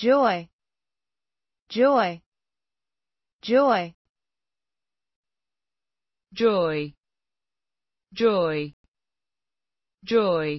joy. Joy. Joy. Joy. Joy. Joy.